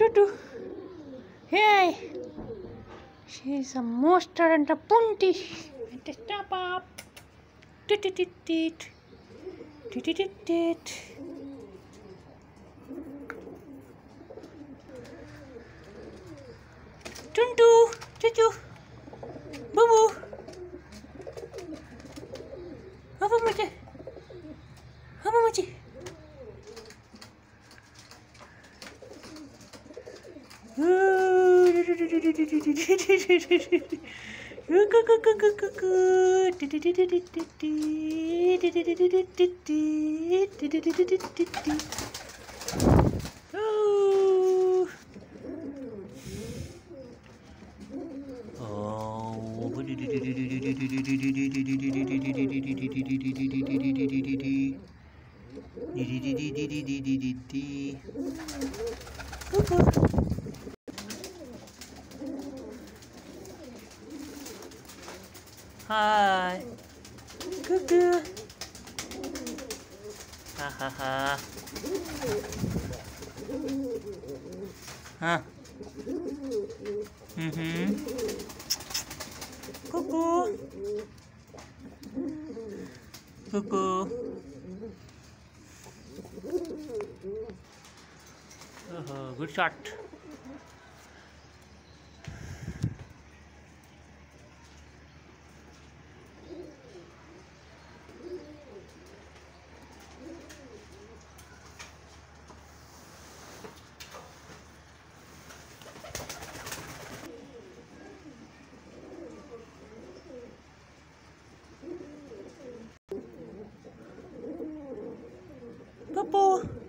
Tutu. Hey. She's a monster and a punty. And a stop up. Tit tit tit tit. Tit tit. Tuntu. Tutu. Boo boo. Apa macam? Apa Oh. Dee dee dee dee dee dee dee dee dee. Hi. Cuckoo. Ha ha ha. Huh. Mm-hmm. Cuckoo. Cuckoo. Oh, good shot. people?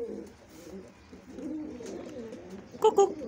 Popo. Cuckoo.